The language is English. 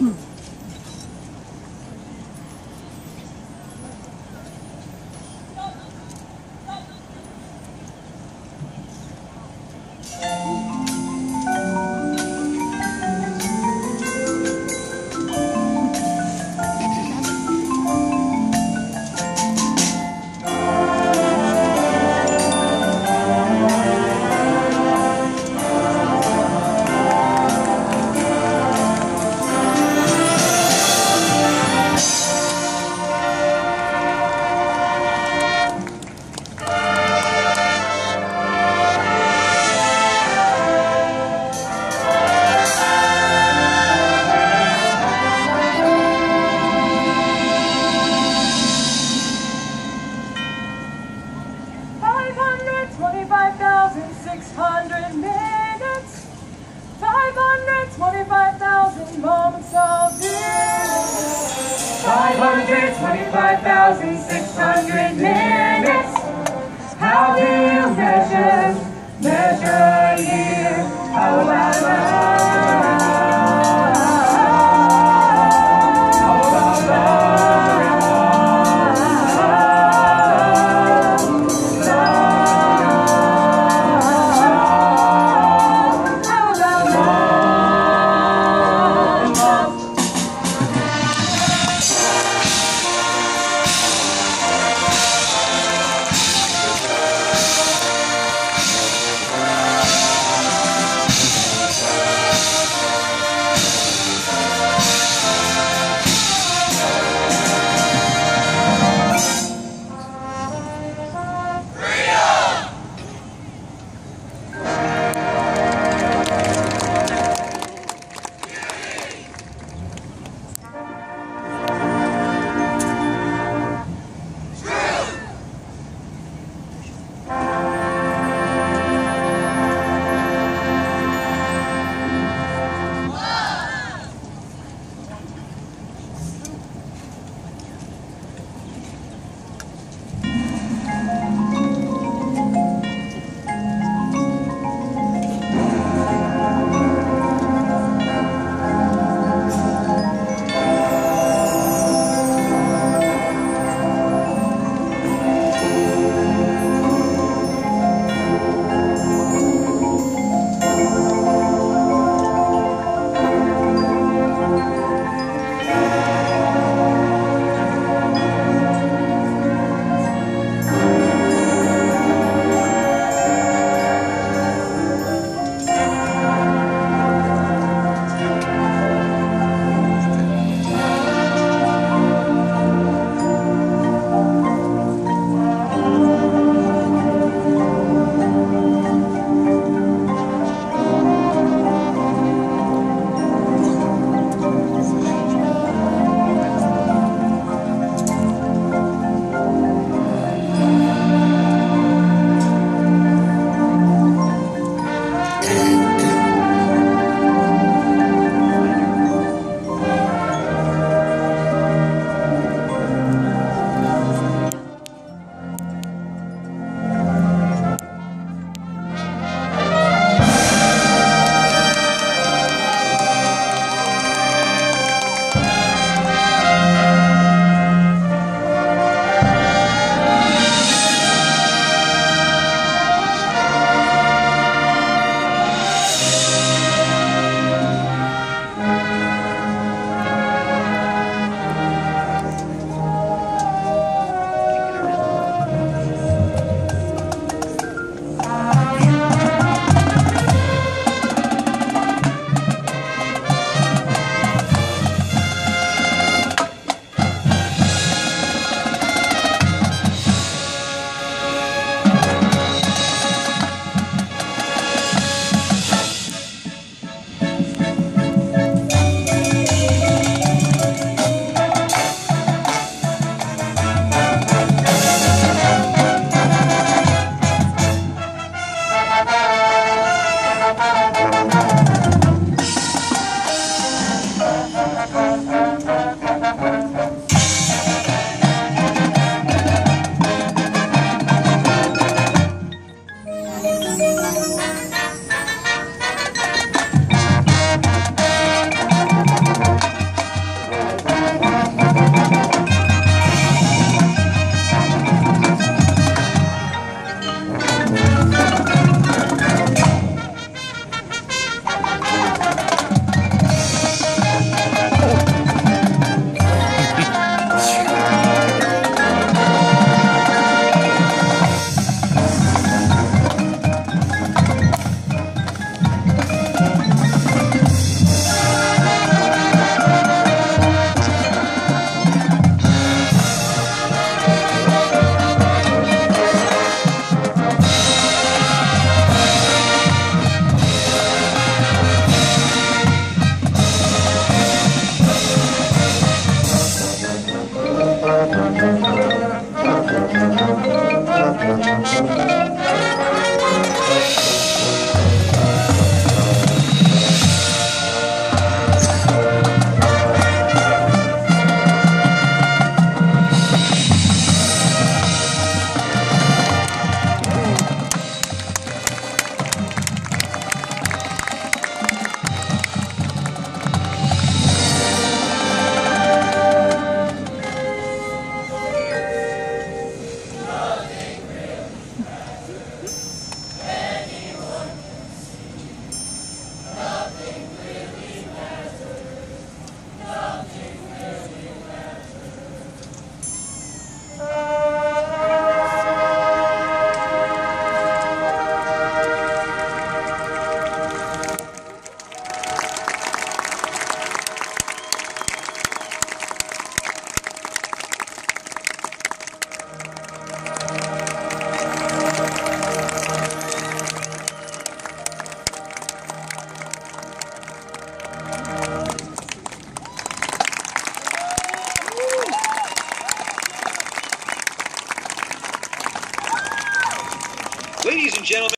Mm. Year, 25,600 minutes. How do